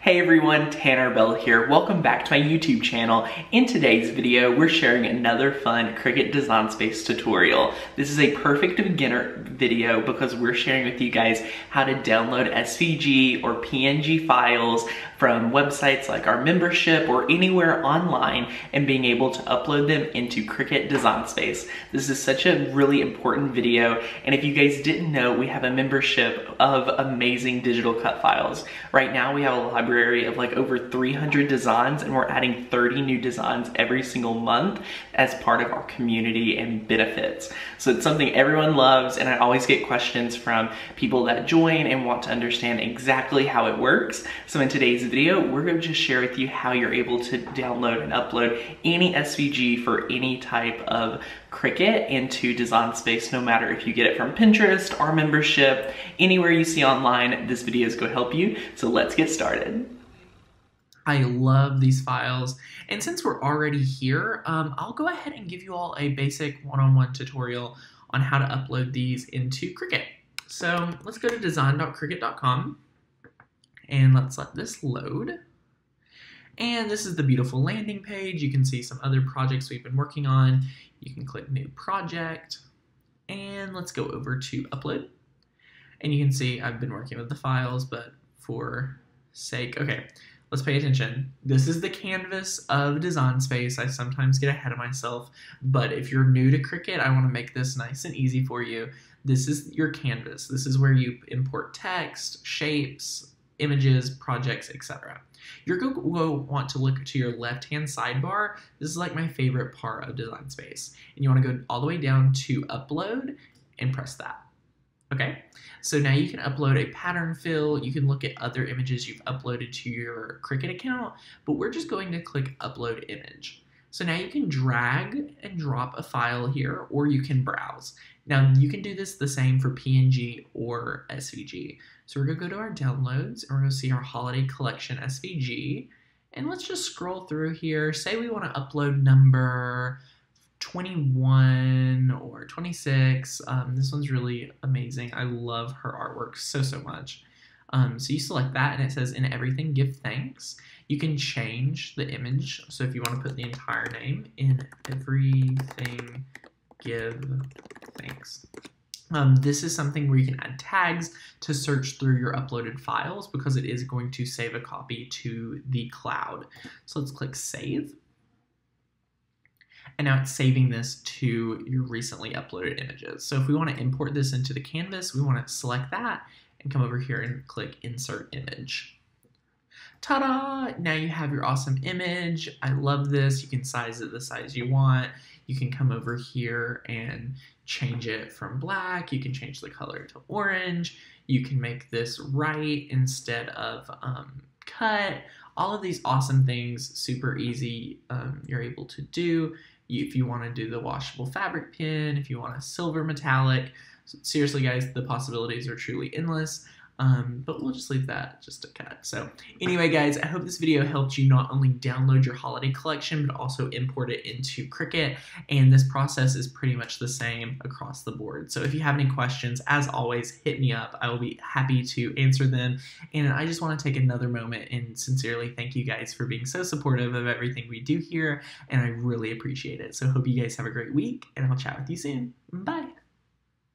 Hey everyone, Tanner Bell here. Welcome back to my YouTube channel. In today's video, we're sharing another fun Cricut Design Space tutorial. This is a perfect beginner video because we're sharing with you guys how to download SVG or PNG files from websites like our membership or anywhere online and being able to upload them into Cricut Design Space. This is such a really important video and if you guys didn't know, we have a membership of amazing digital cut files. Right now we have a library of like over 300 designs and we're adding 30 new designs every single month as part of our community and benefits. So it's something everyone loves and I always get questions from people that join and want to understand exactly how it works. So in today's video, we're going to just share with you how you're able to download and upload any SVG for any type of Cricut into Design Space, no matter if you get it from Pinterest, our membership, anywhere you see online, this video is going to help you. So let's get started. I love these files. And since we're already here, um, I'll go ahead and give you all a basic one-on-one -on -one tutorial on how to upload these into Cricut. So let's go to design.cricut.com and let's let this load. And this is the beautiful landing page. You can see some other projects we've been working on. You can click new project and let's go over to upload. And you can see I've been working with the files, but for sake, okay, let's pay attention. This is the canvas of Design Space. I sometimes get ahead of myself, but if you're new to Cricut, I wanna make this nice and easy for you. This is your canvas. This is where you import text, shapes, images, projects, etc. You're going to want to look to your left-hand sidebar. This is like my favorite part of Design Space. And you want to go all the way down to Upload and press that. Okay, so now you can upload a pattern fill. You can look at other images you've uploaded to your Cricut account, but we're just going to click Upload Image. So now you can drag and drop a file here, or you can browse. Now you can do this the same for PNG or SVG. So we're gonna go to our downloads and we're gonna see our holiday collection SVG. And let's just scroll through here. Say we wanna upload number 21 or 26. Um, this one's really amazing. I love her artwork so, so much. Um, so you select that and it says in everything give thanks. You can change the image. So if you want to put the entire name in everything give thanks. Um, this is something where you can add tags to search through your uploaded files because it is going to save a copy to the cloud. So let's click save. And now it's saving this to your recently uploaded images. So if we want to import this into the canvas, we want to select that and come over here and click insert image. Ta-da! Now you have your awesome image. I love this. You can size it the size you want. You can come over here and change it from black. You can change the color to orange. You can make this write instead of um, cut. All of these awesome things, super easy, um, you're able to do. If you want to do the washable fabric pen, if you want a silver metallic, seriously guys, the possibilities are truly endless. Um, but we'll just leave that just a cut. So anyway, guys, I hope this video helped you not only download your holiday collection, but also import it into Cricut. And this process is pretty much the same across the board. So if you have any questions, as always, hit me up. I will be happy to answer them. And I just want to take another moment and sincerely thank you guys for being so supportive of everything we do here. And I really appreciate it. So hope you guys have a great week and I'll chat with you soon. Bye.